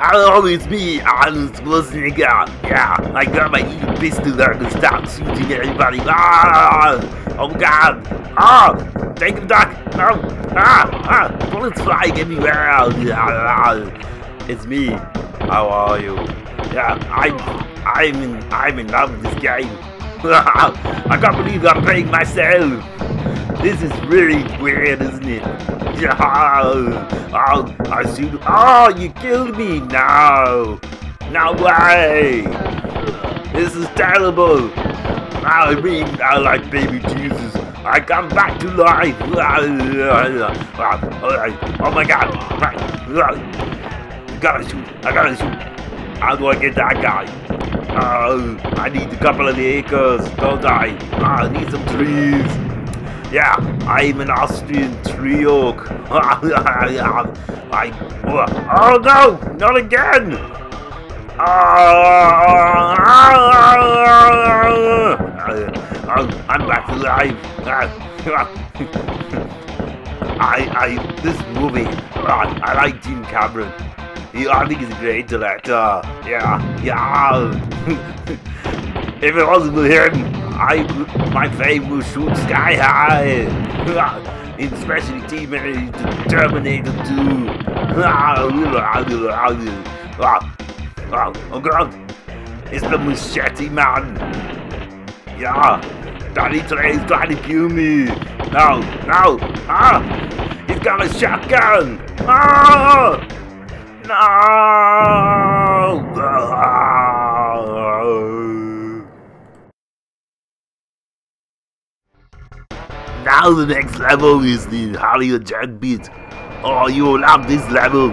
Hello, it's me, Arnold Schwarzenegger. Yeah, I got my evil pistol out can start shooting everybody. Ah! Oh god! Ah! Take the duck! No! Ah! Ah! Bullets flying everywhere! Ah, It's me. How are you? Yeah, I'm I'm in I'm in love with this game. I can't believe I'm playing myself. This is really weird, isn't it? Yeah, oh, I see. Oh, you killed me! No, no way! This is terrible. I mean, I like baby Jesus. I come back to life. Oh my God! I gotta shoot! I gotta shoot! How do I get that guy? Oh, I need a couple of acres, don't I? Ah, I need some trees. Yeah, I'm an Austrian trio. I, oh no, not again! I'm back alive. I, I, this movie, I like Jim Cameron. He, I think he's a great director. Yeah, yeah. if it wasn't for him, I, my fame will shoot sky high. Especially Team Terminator 2. oh god, it's the machete man. Yeah, Daddy Trey's trying to kill me. No, no, ah, he's got a shotgun. Ah, no. Now the next level is the Hollywood Jet Beat. Oh, you will love this level.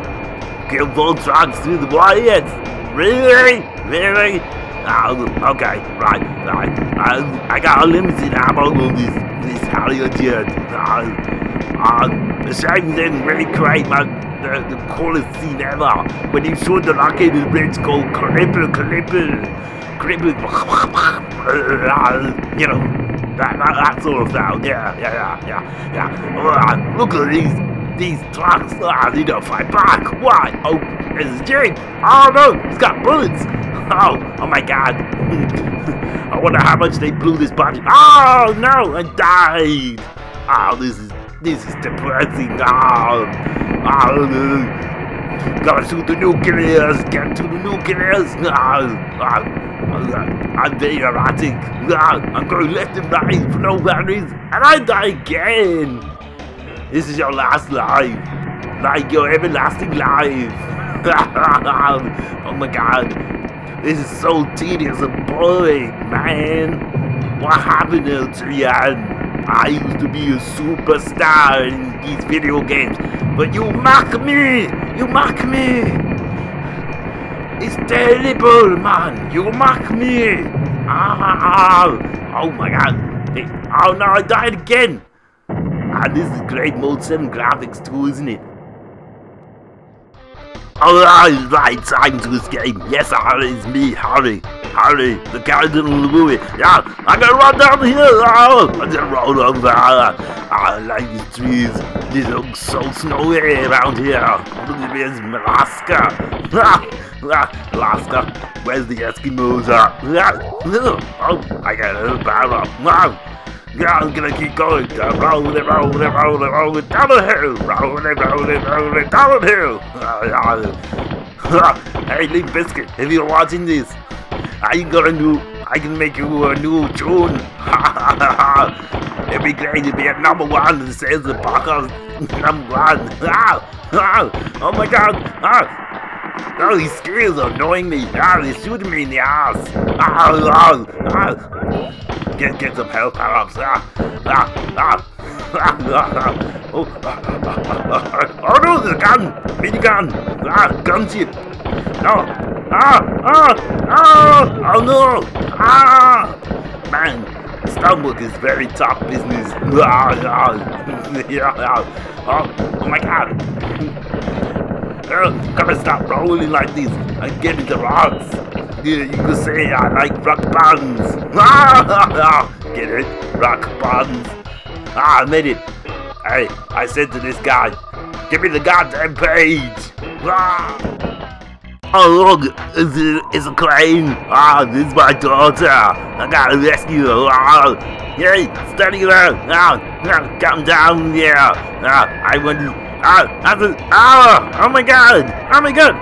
Kill four trucks through the riots. Really? Really? Oh, okay, right, right. I, I got unlimited ammo on this, this Hollywood Jet. Uh, uh, the shame didn't really create my, the, the coolest scene ever. When you shoot the rocket, the bridge go cripple, cripple, cripple, you know. That, that, that sort of sound, yeah, yeah, yeah, yeah, yeah. Uh, look at these, these trucks, ah, they don't fight back, why? Oh, it's jeep, oh no, he's got bullets. Oh, oh my god. I wonder how much they blew this body. Oh no, I died. Oh, this is, this is depressing, oh, oh, Gotta shoot the nuclears! Get to the nuclears! Ah, ah, I'm very erratic. I'm going left and right for no reason, and I die again! This is your last life. Like your everlasting life. oh my god. This is so tedious and boring, man. What happened to Trian? I used to be a superstar in these video games, but you mock me! You mock me! It's terrible, man! You mock me! Ah! Oh my god! Oh no, I died again! And this is great Mode 7 graphics too, isn't it? Alright, right, time to escape. Yes, Harry, it's me, Harry. Harry, the character in the movie. Yeah, I gotta run down the hill. Oh, I just roll over. I like these trees. This looks so snowy around here. Look this, Alaska. Alaska, where's the Eskimos at? Oh, I got a little barrel. Yeah, I'm gonna keep going. Uh, roll it, roll it, roll roll down the hill. Roll it, roll roll down the hill. hey, Limp Bizkit, if you're watching this, I gonna do. I can make you a new tune. Be great to be at number one and says the podcast number one. Ah, ah, oh my god. Ah. Oh, these skills are annoying me. Ah, they're shooting me in the ass. Ah, ah, ah. Get get some health power-ups. Ah, ah, ah. ah, ah. oh, oh no, the gun! Minigun! Ah, gunship! No! Ah! Ah! Ah! Oh no! Ah! Man, stonework is very tough business. Oh, oh my god! Girl, gotta stop rolling like this. I get into rocks Yeah, you could say I like rock bands. Get it? Rock bands. Ah, I made it. Hey, I said to this guy, give me the goddamn page. Ah. Oh it's it's a crane. Ah, this is my daughter. I gotta rescue her. Ah, hey, steady there. Ah, ah, come down here. Ah, I want to. Ah, that's a, ah, oh my god. Oh my god.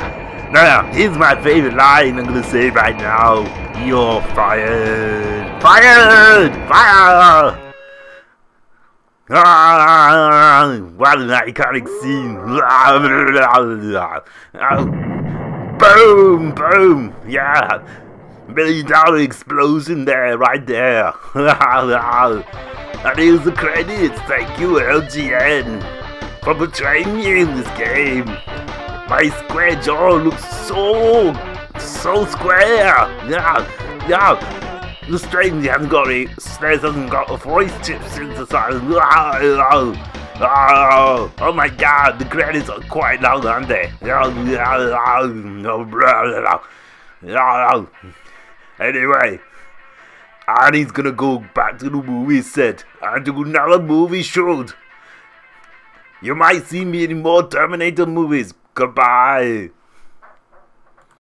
Now, here's my favorite line I'm gonna say right now. You're fired. Fired! Fire! Ah, what an iconic scene. Boom, boom. Yeah. Million dollar explosion there, right there. and here's the credits. Thank you, LJN, for portraying me in this game. My square jaw looks so, so square. Yeah, yeah. The strange hasn't got it. SNES hasn't got a voice chip synthesizer. Oh, oh my god, the credits are quite long, aren't they? Anyway, Arnie's gonna go back to the movie set and do another movie shoot. You might see me in more Terminator movies. Goodbye.